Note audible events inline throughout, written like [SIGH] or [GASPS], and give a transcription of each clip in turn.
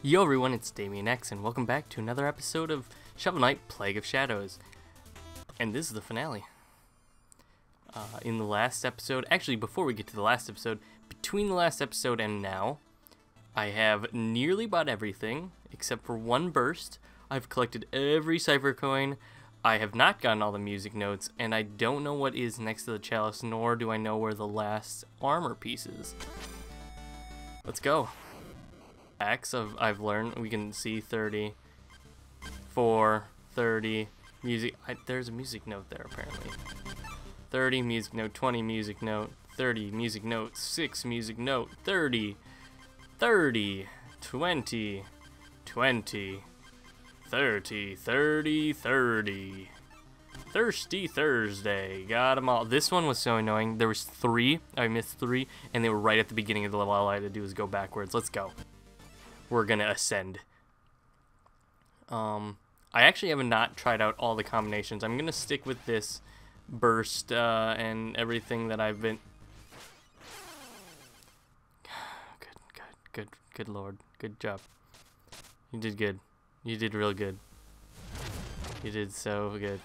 Yo everyone, it's DaymianX, and welcome back to another episode of Shovel Knight Plague of Shadows. And this is the finale. Uh, in the last episode, actually, before we get to the last episode, between the last episode and now, I have nearly bought everything except for one burst. I've collected every cipher coin. I have not gotten all the music notes, and I don't know what is next to the chalice, nor do I know where the last armor piece is. Let's go. X of I've learned we can see 30 4 30 music I, there's a music note there apparently 30 music note 20 music note 30 music note 6 music note 30 30 20 20 30 30 30 Thirsty Thursday. Got them all. This one was so annoying. There was three. I missed three, and they were right at the beginning of the level. All I had to do was go backwards. Let's go we're gonna ascend. Um, I actually have not tried out all the combinations. I'm gonna stick with this burst uh, and everything that I've been. [SIGHS] Good, good, good, good lord, good job. You did good. You did real good. You did so good.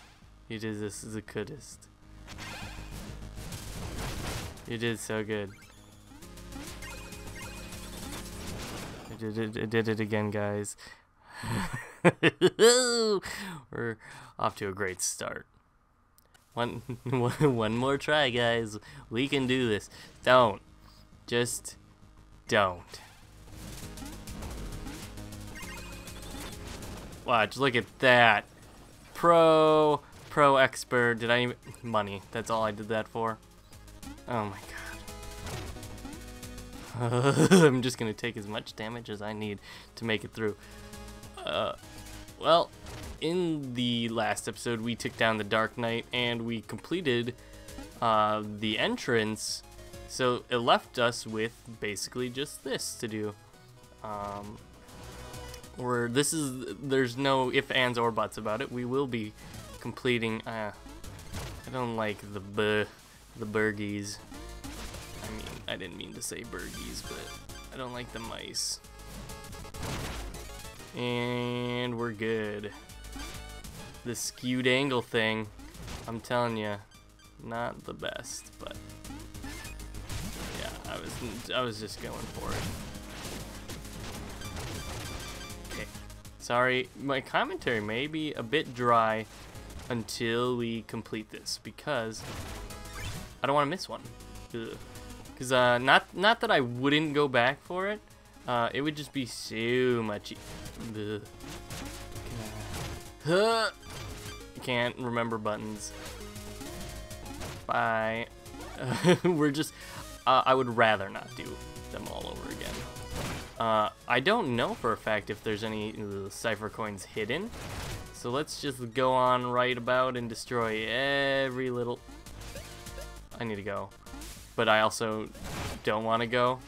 You did this the goodest. You did so good. Did it, did it again, guys. [LAUGHS] We're off to a great start. One, [LAUGHS] one more try, guys. We can do this. Don't. Just don't. Watch, look at that. Pro, pro expert. Did I even, money. That's all I did that for. Oh my god. [LAUGHS] I'm just gonna take as much damage as I need to make it through. Uh, well, in the last episode, we took down the Dark Knight and we completed uh, the entrance. So it left us with basically just this to do. Um, where this is, there's no if, ands, or buts about it. We will be completing. Uh, I don't like the b, the burgies. I didn't mean to say burgies, but I don't like the mice. And we're good. The skewed angle thing, I'm telling you, not the best, but yeah, I was I was just going for it. Okay, sorry, my commentary may be a bit dry until we complete this because I don't want to miss one. Ugh. Because uh, not not that I wouldn't go back for it, uh, it would just be so much. E. Can't remember buttons. Bye. [LAUGHS] we're just. Uh, I would rather not do them all over again. Uh, I don't know for a fact if there's any uh, cipher coins hidden. So let's just go on right about and destroy every little... I need to go but I also don't want to go.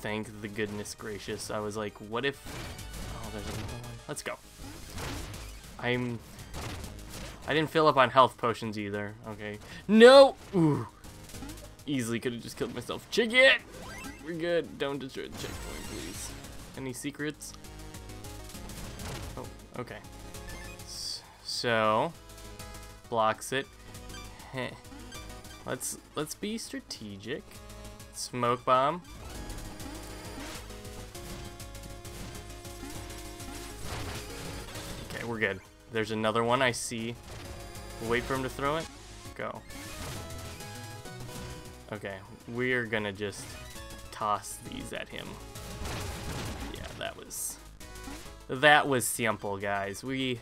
Thank the goodness gracious. I was like, what if... Oh, there's another one. Let's go. I'm... I didn't fill up on health potions either. Okay. No! Ooh. Easily could have just killed myself. Chicken! We're good. Don't destroy the checkpoint, please. Any secrets? Oh, okay. So... Blocks it. [LAUGHS] Let's let's be strategic. Smoke bomb. Okay, we're good. There's another one I see. Wait for him to throw it. Go. Okay, we're gonna just toss these at him. Yeah, that was that was simple, guys. We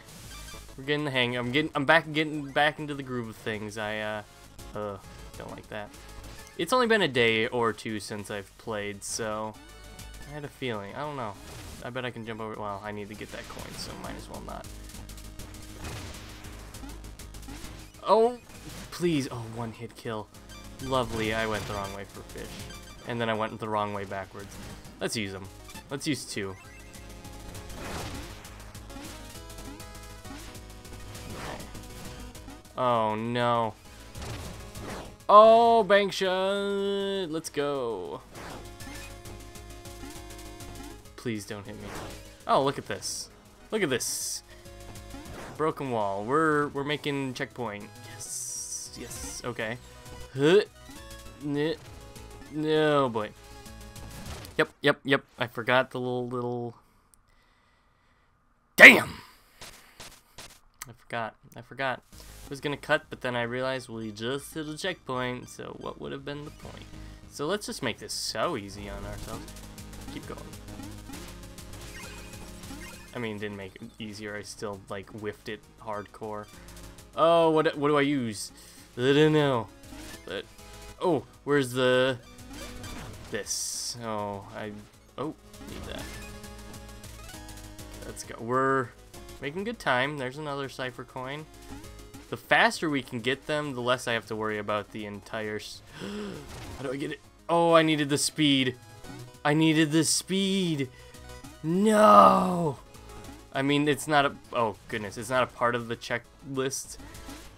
we're getting the hang. I'm getting I'm back getting back into the groove of things. I uh uh, don't like that. It's only been a day or two since I've played, so I had a feeling. I don't know. I bet I can jump over. Well, I need to get that coin, so might as well not. Oh, please. Oh, one hit kill. Lovely. I went the wrong way for fish. And then I went the wrong way backwards. Let's use them. Let's use two. Oh, no. Oh, bank. Let's go. Please don't hit me. Oh, look at this. Look at this. Broken wall. We're we're making checkpoint. Yes. Yes. Okay. Huh. No boy. Yep, yep, yep. I forgot the little little Damn. I forgot. I forgot. Was gonna cut, but then I realized we just hit a checkpoint, so what would have been the point? So let's just make this so easy on ourselves. Keep going. I mean, didn't make it easier. I still like whiffed it hardcore. Oh, what what do I use? I don't know. But oh, where's the this? Oh, I oh need that. Let's go. We're making good time. There's another cipher coin. The faster we can get them, the less I have to worry about the entire. [GASPS] How do I get it? Oh, I needed the speed. I needed the speed. No. I mean, it's not a. Oh goodness, it's not a part of the checklist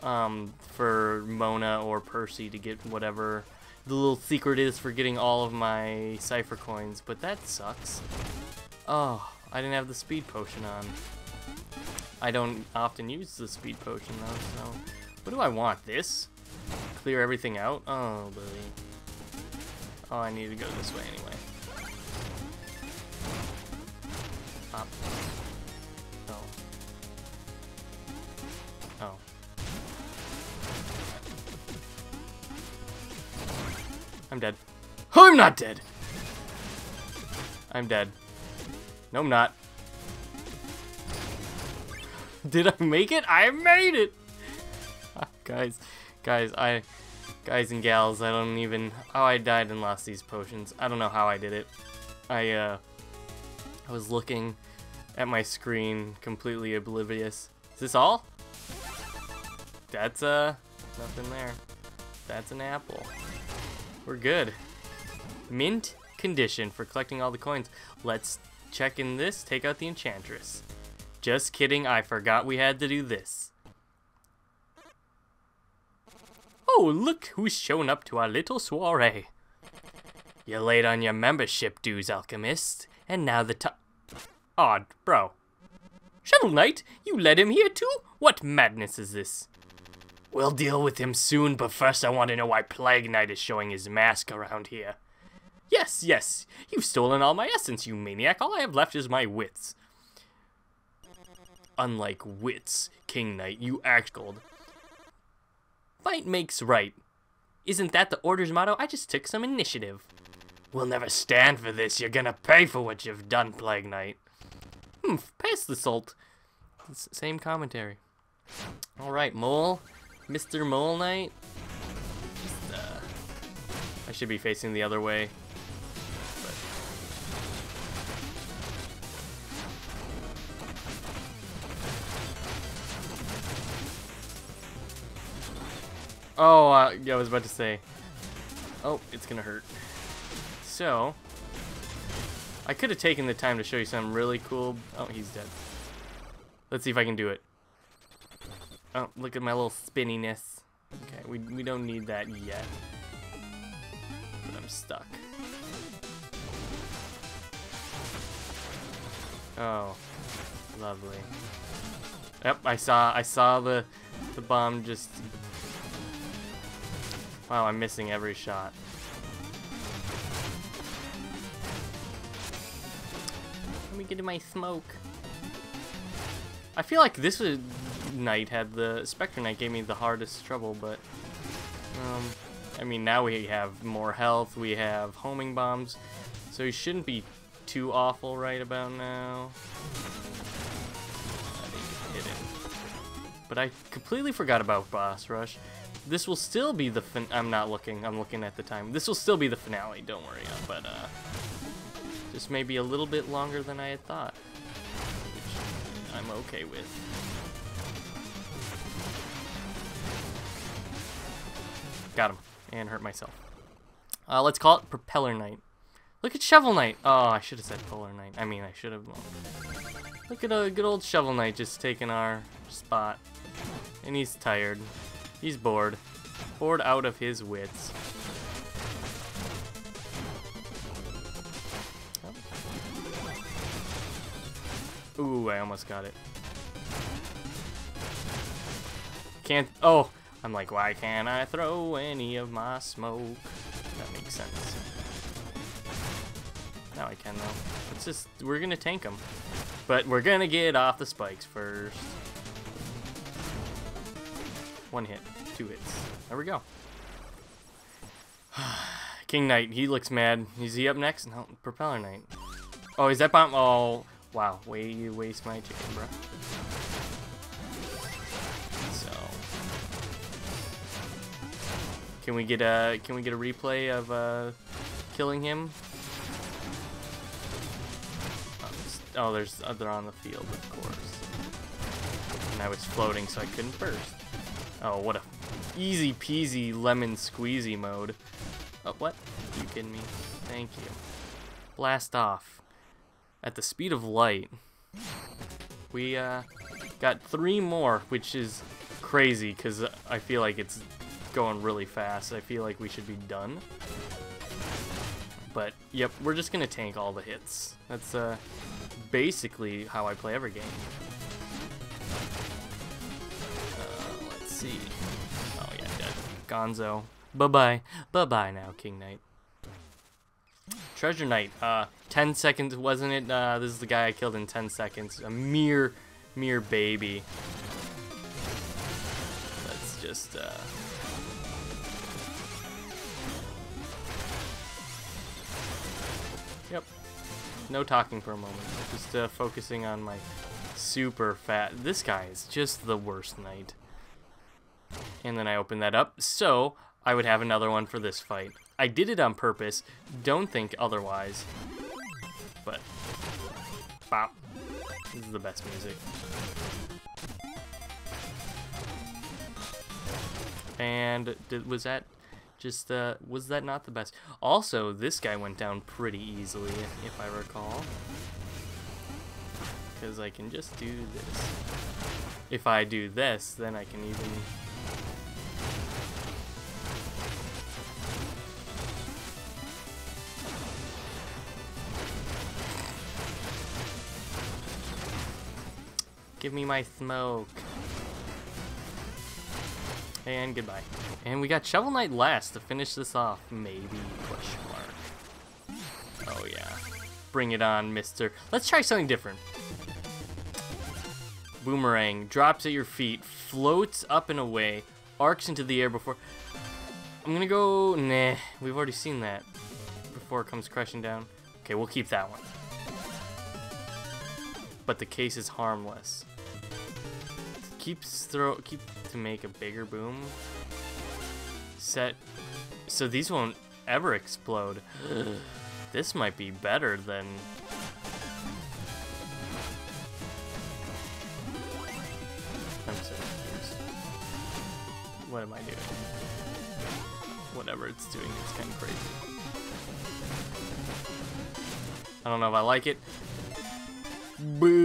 um, for Mona or Percy to get whatever the little secret is for getting all of my cipher coins. But that sucks. Oh, I didn't have the speed potion on. I don't often use the speed potion though, so... What do I want? This? Clear everything out? Oh, buddy. Oh, I need to go this way anyway. Oh. Oh. I'm dead. I'm not dead! I'm dead. No, I'm not. Did I make it? I made it! [LAUGHS] guys, guys, I, guys and gals, I don't even, oh, I died and lost these potions. I don't know how I did it. I, uh, I was looking at my screen, completely oblivious. Is this all? That's, uh, nothing there. That's an apple. We're good. Mint condition for collecting all the coins. Let's check in this, take out the Enchantress. Just kidding, I forgot we had to do this. Oh, look who's shown up to our little soiree. You're late on your membership dues, Alchemist, and now the time... Odd, bro. Shovel Knight, you led him here too? What madness is this? We'll deal with him soon, but first I want to know why Plague Knight is showing his mask around here. Yes, yes, you've stolen all my essence, you maniac. All I have left is my wits unlike wits, King Knight, you act gold. Fight makes right. Isn't that the Order's motto? I just took some initiative. We'll never stand for this. You're gonna pay for what you've done, Plague Knight. Hmm, pass the salt. It's same commentary. Alright, Mole. Mr. Mole Knight. Just, uh, I should be facing the other way. Oh, uh, yeah, I was about to say. Oh, it's gonna hurt. So, I could have taken the time to show you something really cool. Oh, he's dead. Let's see if I can do it. Oh, look at my little spinniness. Okay, we, we don't need that yet. But I'm stuck. Oh, lovely. Yep, I saw I saw the the bomb just Wow, I'm missing every shot. Let me get in my smoke. I feel like this was, night had the Spectre Knight gave me the hardest trouble, but um, I mean now we have more health, we have homing bombs, so he shouldn't be too awful right about now. I hit him. But I completely forgot about Boss Rush. This will still be the fin- I'm not looking, I'm looking at the time. This will still be the finale, don't worry, uh, but uh, just maybe a little bit longer than I had thought. Which I'm okay with. Got him, and hurt myself. Uh, let's call it Propeller Knight. Look at Shovel Knight. Oh, I should have said Polar Knight. I mean, I should have. Look at a good old Shovel Knight just taking our spot. And he's tired. He's bored. Bored out of his wits. Ooh, I almost got it. Can't. Oh, I'm like, why can't I throw any of my smoke? That makes sense. Now I can though. It's just we're gonna tank them, but we're gonna get off the spikes first. One hit, two hits. There we go. [SIGHS] King Knight, he looks mad. Is he up next? No, Propeller Knight. Oh, is that bomb? Oh, wow. Way you waste my chicken, bro. So, can we get a can we get a replay of uh, killing him? Oh, there's uh, they're on the field, of course. And I was floating, so I couldn't burst. Oh, what a easy peasy lemon squeezy mode. Oh, what? Are you kidding me? Thank you. Blast off. At the speed of light. We uh, got three more, which is crazy because I feel like it's going really fast. I feel like we should be done. But, yep, we're just going to tank all the hits. That's uh, basically how I play every game. See. Oh, yeah, dead. Gonzo. Bye-bye. Bye-bye now, King Knight. Treasure Knight. Uh, 10 seconds, wasn't it? Uh, this is the guy I killed in 10 seconds. A mere, mere baby. Let's just, uh... Yep. No talking for a moment. Just uh, focusing on my super fat... This guy is just the worst knight. And then I open that up. So, I would have another one for this fight. I did it on purpose. Don't think otherwise. But, bop. This is the best music. And did, was that just, uh, was that not the best? Also, this guy went down pretty easily, if I recall. Because I can just do this. If I do this, then I can even Give me my smoke. And goodbye. And we got Shovel Knight last to finish this off. Maybe, question mark. Oh yeah. Bring it on, mister. Let's try something different. Boomerang. Drops at your feet. Floats up and away. Arcs into the air before... I'm gonna go... Nah. We've already seen that. Before it comes crashing down. Okay, we'll keep that one. But the case is harmless keeps throw keep to make a bigger boom. Set so these won't ever explode. [SIGHS] this might be better than I'm so confused. What am I doing? Whatever it's doing, it's kind of crazy. I don't know if I like it. Boo!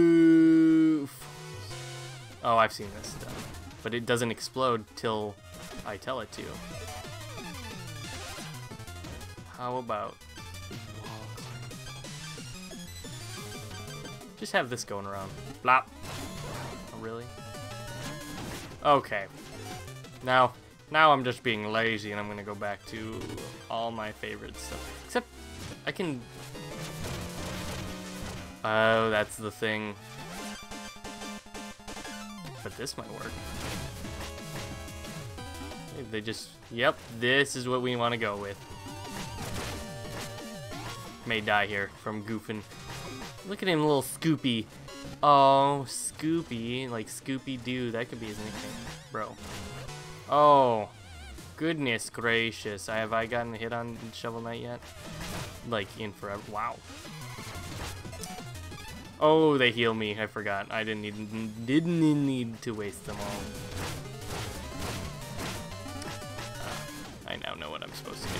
Oh, I've seen this stuff. But it doesn't explode till I tell it to. How about... Just have this going around. Blop. Oh, really? Okay. Now, now I'm just being lazy and I'm gonna go back to all my favorite stuff. Except, I can... Oh, that's the thing but this might work. They just, yep, this is what we want to go with. May die here from goofing. Look at him, little Scoopy. Oh, Scoopy, like Scoopy-Doo, that could be his nickname, bro. Oh, goodness gracious. Have I gotten a hit on Shovel Knight yet? Like, in forever. Wow. Oh, they heal me. I forgot. I didn't need didn't need to waste them all. Uh, I now know what I'm supposed to do.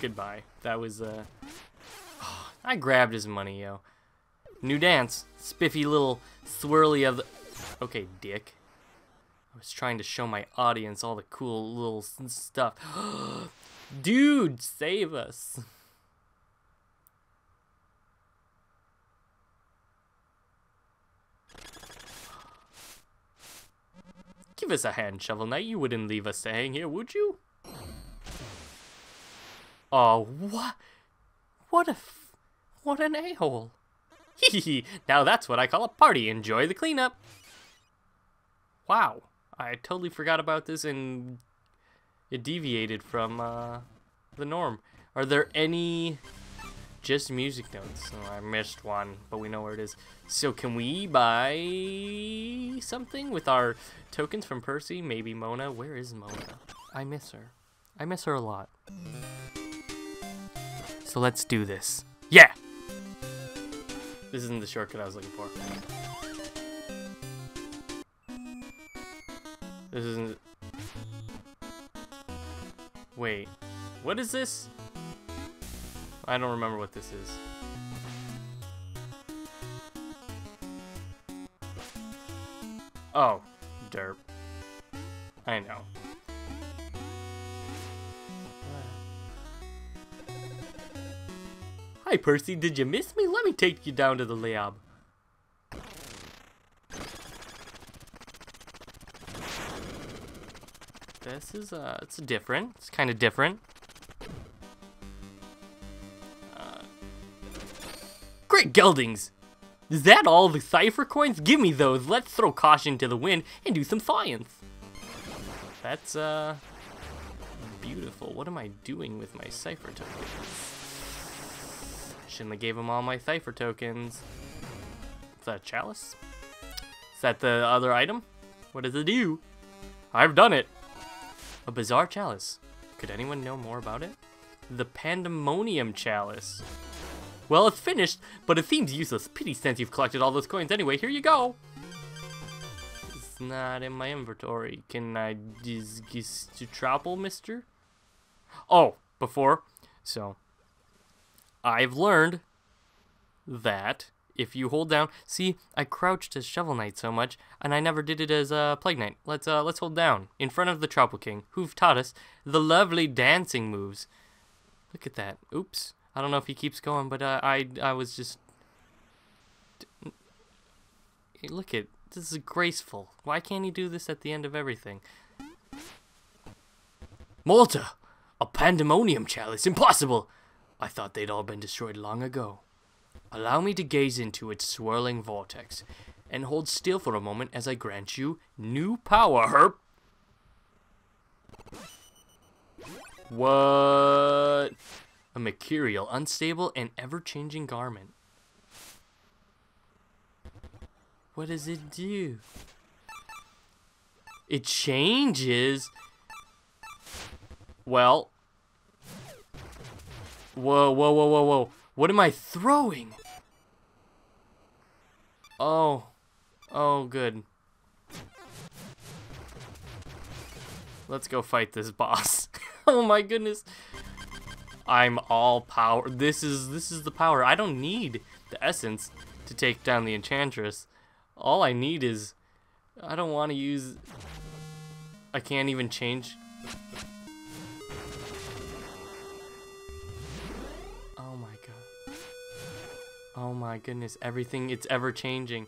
Goodbye. That was uh. [SIGHS] I grabbed his money, yo. New dance. Spiffy little swirly of the. Okay, dick. I was trying to show my audience all the cool little stuff. [GASPS] Dude, save us. Give us a hand, Shovel Knight. You wouldn't leave us to hang here, would you? Oh, what? What a, what an a-hole. [LAUGHS] Hee hee! now that's what I call a party. Enjoy the cleanup. Wow, I totally forgot about this and it deviated from uh, the norm. Are there any just music notes? Oh, I missed one, but we know where it is. So can we buy something with our tokens from Percy? Maybe Mona? Where is Mona? I miss her. I miss her a lot. So let's do this. Yeah! This isn't the shortcut I was looking for. This isn't... Wait. What is this? I don't remember what this is. Oh, derp. I know. Hi, Percy. Did you miss me? Let me take you down to the lab. This is, uh, it's different. It's kind of different. Geldings! Is that all the cipher coins? Give me those. Let's throw caution to the wind and do some science. That's, uh, beautiful. What am I doing with my cipher tokens? Shouldn't have gave him all my cipher tokens. Is that a chalice? Is that the other item? What does it do? I've done it. A bizarre chalice. Could anyone know more about it? The Pandemonium Chalice. Well, it's finished, but it seems useless. Pity since you've collected all those coins anyway. Here you go. It's not in my inventory. Can I just to trouble, mister? Oh, before. So, I've learned that if you hold down, see, I crouched as Shovel Knight so much, and I never did it as uh, Plague Knight. Let's uh, let's hold down in front of the Troupple King, who've taught us the lovely dancing moves. Look at that. Oops. I don't know if he keeps going, but uh, I I was just. Look at this is graceful. Why can't he do this at the end of everything? Malta, a pandemonium chalice, impossible! I thought they'd all been destroyed long ago. Allow me to gaze into its swirling vortex, and hold still for a moment as I grant you new power, Herp. What? A mercurial, unstable, and ever-changing garment. What does it do? It changes? Well. Whoa, whoa, whoa, whoa, whoa. What am I throwing? Oh. Oh, good. Let's go fight this boss. [LAUGHS] oh my goodness. I'm all power. This is this is the power. I don't need the essence to take down the enchantress. All I need is I don't want to use I can't even change Oh my god. Oh my goodness, everything, it's ever changing.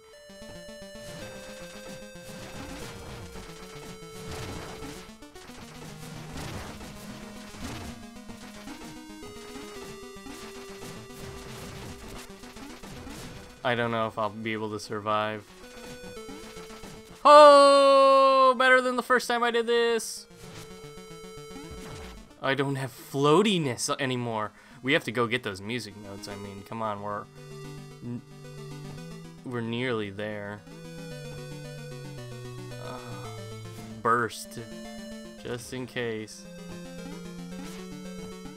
I don't know if I'll be able to survive. Oh, better than the first time I did this. I don't have floatiness anymore. We have to go get those music notes. I mean, come on, we're we're nearly there. Uh, burst, just in case.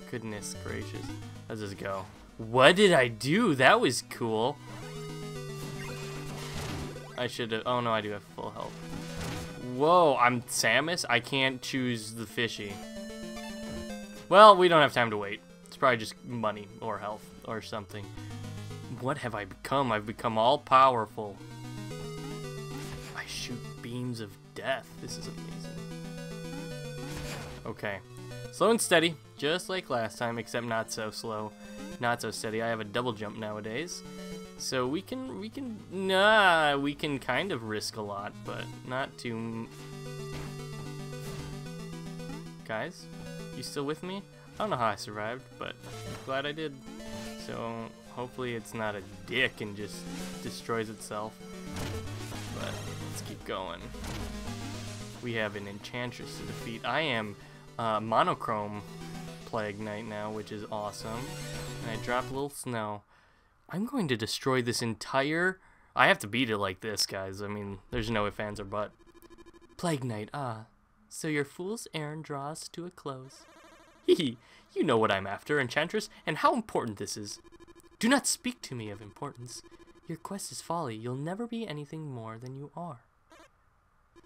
Goodness gracious. Let's just go. What did I do? That was cool. I should have. Oh no, I do have full health. Whoa, I'm Samus? I can't choose the fishy. Well, we don't have time to wait. It's probably just money or health or something. What have I become? I've become all powerful. I shoot beams of death. This is amazing. Okay. Slow and steady, just like last time, except not so slow. Not so steady. I have a double jump nowadays. So we can, we can, nah, we can kind of risk a lot, but not too, Guys, you still with me? I don't know how I survived, but glad I did. So hopefully it's not a dick and just destroys itself. But let's keep going. We have an Enchantress to defeat. I am uh, monochrome Plague Knight now, which is awesome. And I drop a little snow. I'm going to destroy this entire... I have to beat it like this, guys. I mean, there's no ifs, ands, or but. Plague Knight, ah. So your fool's errand draws to a close. Hee you know what I'm after, Enchantress, and how important this is. Do not speak to me of importance. Your quest is folly. You'll never be anything more than you are.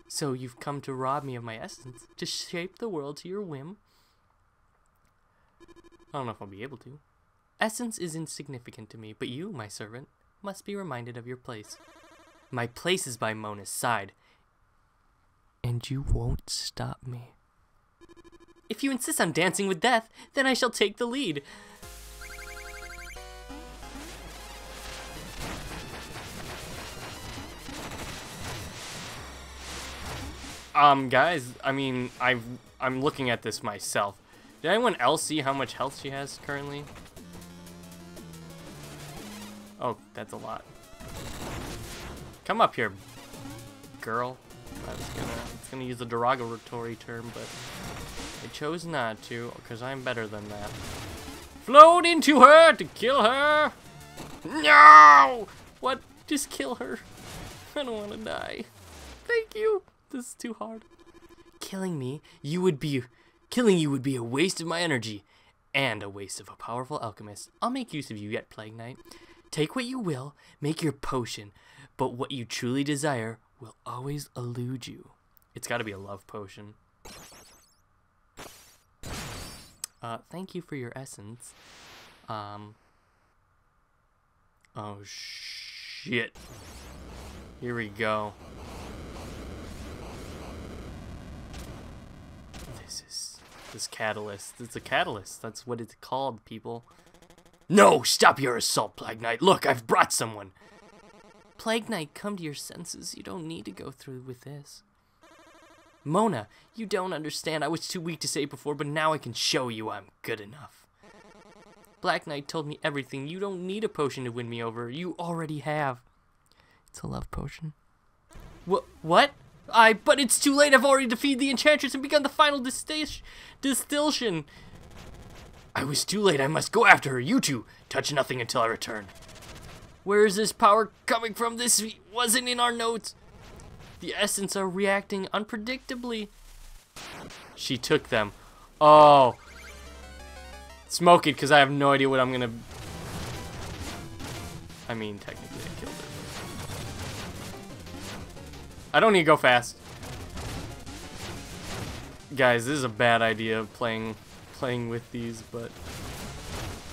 So you've come to rob me of my essence, to shape the world to your whim? I don't know if I'll be able to. Essence is insignificant to me, but you, my servant, must be reminded of your place. My place is by Mona's side, and you won't stop me. If you insist on dancing with death, then I shall take the lead. Um, guys, I mean, i I'm looking at this myself. Did anyone else see how much health she has currently? Oh, that's a lot. Come up here, girl. I was gonna, I was gonna use a derogatory term, but I chose not to, because I'm better than that. Float into her to kill her! No! What? Just kill her. I don't want to die. Thank you. This is too hard. Killing me, you would be... Killing you would be a waste of my energy. And a waste of a powerful alchemist. I'll make use of you yet, Plague Knight. Take what you will, make your potion, but what you truly desire will always elude you. It's got to be a love potion. Uh, thank you for your essence. Um. Oh, shit. Here we go. This is... This catalyst. It's a catalyst. That's what it's called, people. No! Stop your assault, Plague Knight! Look, I've brought someone! Plague Knight, come to your senses. You don't need to go through with this. Mona, you don't understand. I was too weak to say it before, but now I can show you I'm good enough. Black Knight told me everything. You don't need a potion to win me over. You already have. It's a love potion. What? What? I, but it's too late. I've already defeated the Enchantress and begun the final distillation. I was too late. I must go after her. You two, touch nothing until I return. Where is this power coming from? This wasn't in our notes. The essence are reacting unpredictably. She took them. Oh. Smoke it, because I have no idea what I'm going to... I mean, technically I killed her. I don't need to go fast. Guys, this is a bad idea of playing playing with these, but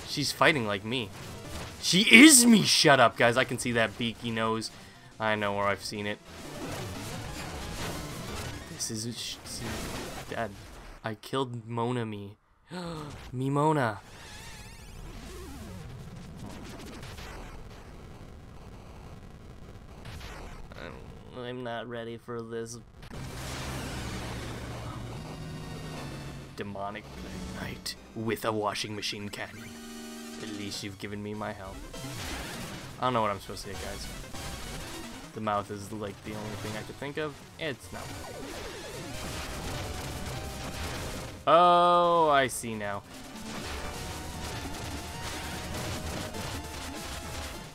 she's fighting like me. She is me! Shut up, guys. I can see that beaky nose. I know where I've seen it. This is, this is dead. I killed Mona me. [GASPS] me Mona. I'm not ready for this demonic night with a washing machine cannon. At least you've given me my help. I don't know what I'm supposed to say, guys. The mouth is like the only thing I could think of. It's not. Oh, I see now.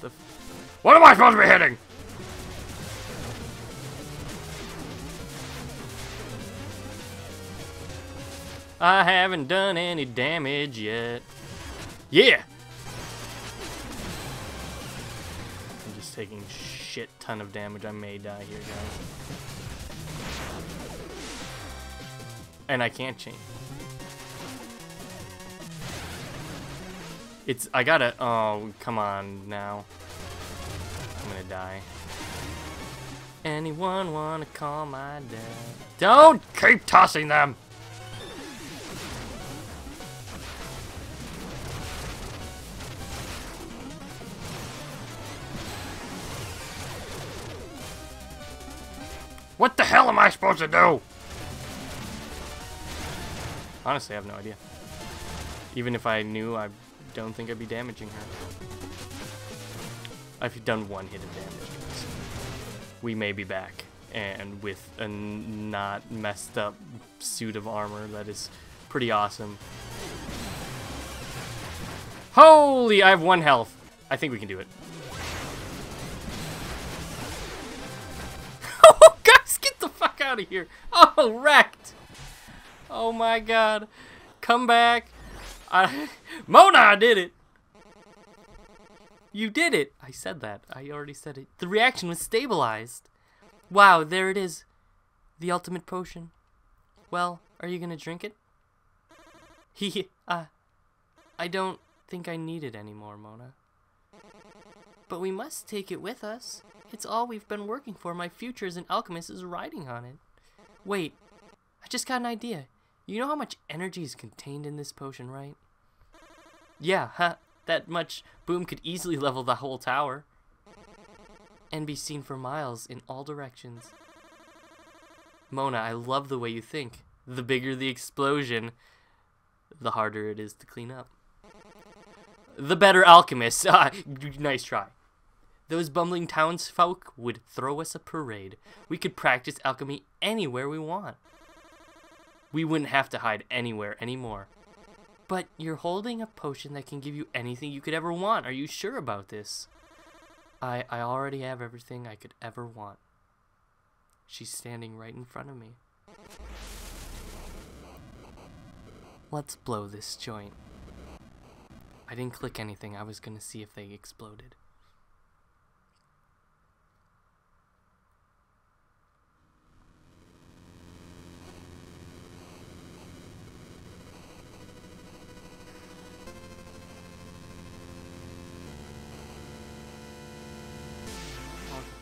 The what am I supposed to be hitting? I haven't done any damage yet. Yeah! I'm just taking shit ton of damage. I may die here, guys. And I can't change. It's, I gotta, oh, come on now. I'm gonna die. Anyone wanna call my dad? Don't keep tossing them! I supposed to do? Honestly, I have no idea. Even if I knew, I don't think I'd be damaging her. I've done one hit of damage. We may be back, and with a not messed up suit of armor that is pretty awesome. Holy, I have one health. I think we can do it. Out of here. [LAUGHS] Oh, wrecked. Oh my god. Come back. I, [LAUGHS] Mona, I did it. You did it. I said that. I already said it. The reaction was stabilized. Wow, there it is. The ultimate potion. Well, are you gonna drink it? [LAUGHS] He, uh, I don't think I need it anymore, Mona. But we must take it with us. It's all we've been working for. My future as an alchemist is riding on it. Wait, I just got an idea. You know how much energy is contained in this potion, right? Yeah, [LAUGHS] huh? That much boom could easily level the whole tower. And be seen for miles in all directions. Mona, I love the way you think. The bigger the explosion, the harder it is to clean up. The better alchemist. [LAUGHS] Ah, nice try. Those bumbling townsfolk would throw us a parade. We could practice alchemy anywhere we want. We wouldn't have to hide anywhere anymore. But you're holding a potion that can give you anything you could ever want. Are you sure about this? I I already have everything I could ever want. She's standing right in front of me. Let's blow this joint. I didn't click anything. I was gonna see if they exploded.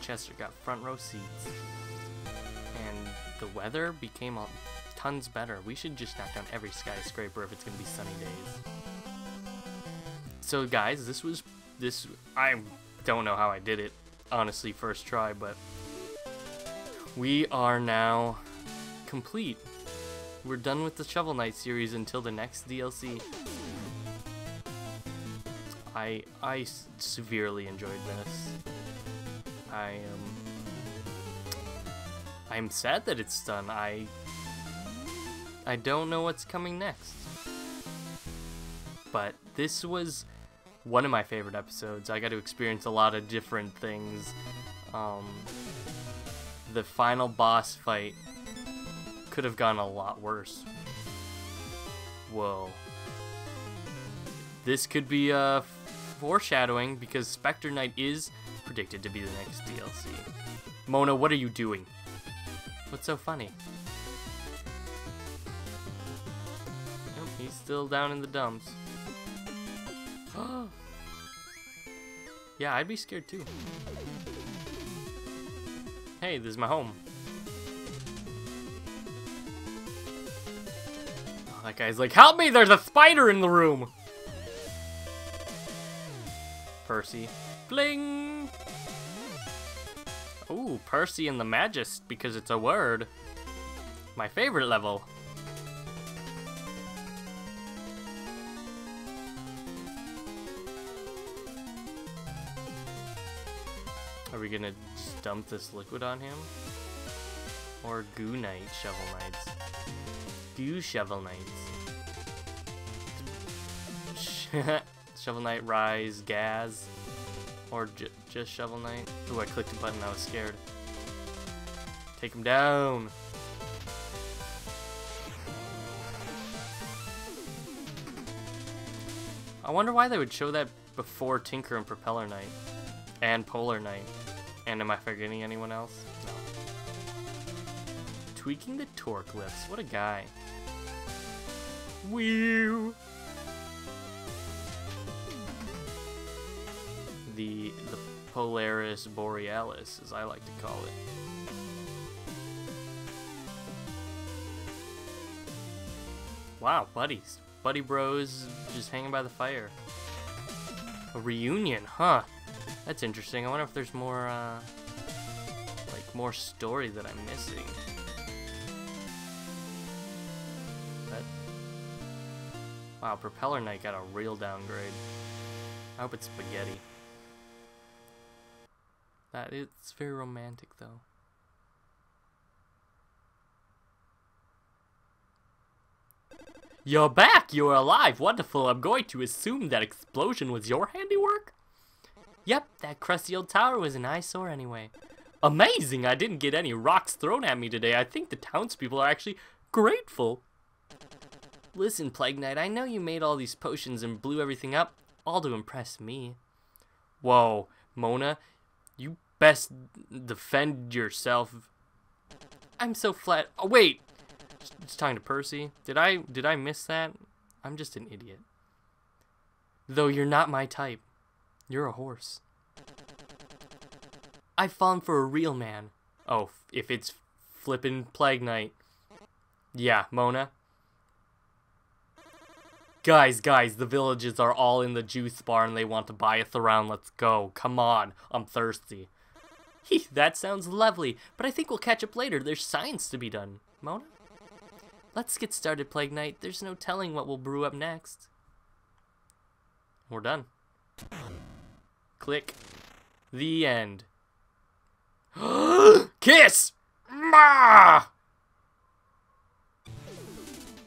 Arthur Chester got front row seats. And the weather became tons better. We should just knock down every skyscraper if it's gonna be sunny days. So guys, this was this I don't know how I did it, honestly, first try, but we are now complete. We're done with the Shovel Knight series until the next DLC. I I severely enjoyed this. I am I'm sad that it's done. I I don't know what's coming next. But this was one of my favorite episodes. I got to experience a lot of different things. Um, the final boss fight could have gone a lot worse. Whoa. This could be a foreshadowing because Spectre Knight is predicted to be the next DLC. Mona, what are you doing? What's so funny? Nope, he's still down in the dumps. [GASPS] yeah, I'd be scared too. Hey, this is my home. Oh, that guy's like, help me, there's a spider in the room! Percy. Bling! Ooh, Percy and the Magist, because it's a word. My favorite level. Are we gonna dump this liquid on him? Or Goo Knight Shovel Knights? Goo Shovel Knights. [LAUGHS] Shovel Knight Rise Gaz. Or just Shovel Knight. Ooh, I clicked a button, I was scared. Take him down! I wonder why they would show that before Tinker and Propeller Knight. And Polar Knight. And am I forgetting anyone else? No. Tweaking the torque lifts. What a guy. Whew. The the Polaris Borealis, as I like to call it. Wow, buddies. Buddy bros just hanging by the fire. A reunion, huh? That's interesting. I wonder if there's more, uh, like, more story that I'm missing. That Wow, Propeller Knight got a real downgrade. I hope it's spaghetti. That it's very romantic though. You're back! You're alive! Wonderful! I'm going to assume that explosion was your handiwork? Yep, that crusty old tower was an eyesore anyway. Amazing! I didn't get any rocks thrown at me today. I think the townspeople are actually grateful. Listen, Plague Knight, I know you made all these potions and blew everything up, all to impress me. Whoa, Mona, you best defend yourself. I'm so flat. Oh, wait! It's talking to Percy. Did I did I miss that? I'm just an idiot. Though you're not my type. You're a horse. I've fallen for a real man. Oh, if it's flippin' Plague Knight. Yeah, Mona. Guys, guys, the villages are all in the juice bar and they want to buy us around. Let's go. Come on. I'm thirsty. [LAUGHS] That sounds lovely, but I think we'll catch up later. There's science to be done. Mona? Let's get started, Plague Knight. There's no telling what we'll brew up next. We're done. Click. The end. [GASPS] Kiss! Ma!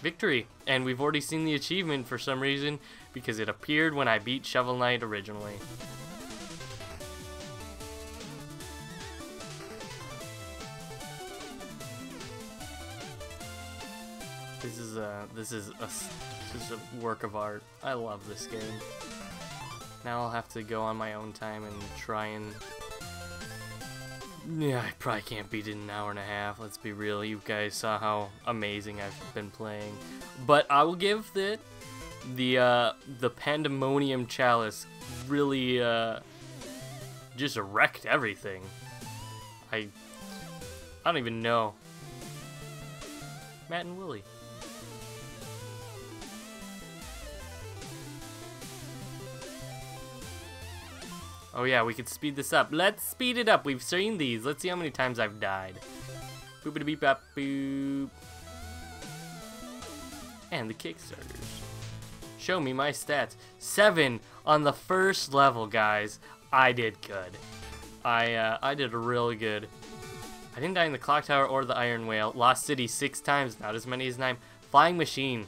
Victory. And we've already seen the achievement for some reason because it appeared when I beat Shovel Knight originally. This is a this is a this is a work of art. I love this game. Now I'll have to go on my own time and try and yeah, I probably can't beat it in an hour and a half. Let's be real. You guys saw how amazing I've been playing. But I will give the the uh, the Pandemonium Chalice really uh, just wrecked everything. I I don't even know. Matt and Willie. Oh yeah, we could speed this up. Let's speed it up. We've seen these. Let's see how many times I've died. Boopity beep boop. And the Kickstarters. Show me my stats. Seven on the first level, guys. I did good. I uh, I did really good. I didn't die in the clock tower or the iron whale. Lost city six times, not as many as nine. Flying machine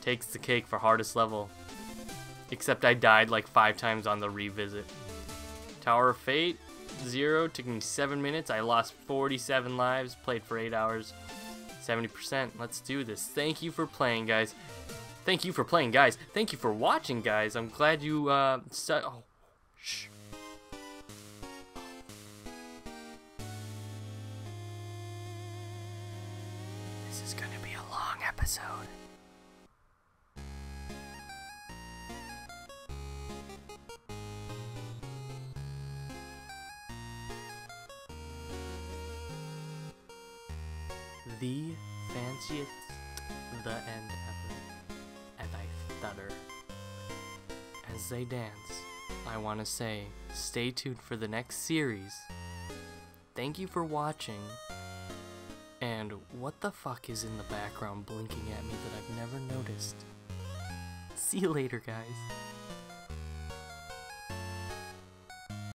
takes the cake for hardest level. Except I died like five times on the revisit. Tower of Fate, zero, took me seven minutes. I lost 47 lives, played for eight hours, 70%. Let's do this. Thank you for playing, guys. Thank you for playing, guys. Thank you for watching, guys. I'm glad you, uh, oh, shh. Want to say, stay tuned for the next series. Thank you for watching. And what the fuck is in the background blinking at me that I've never noticed? See you later, guys.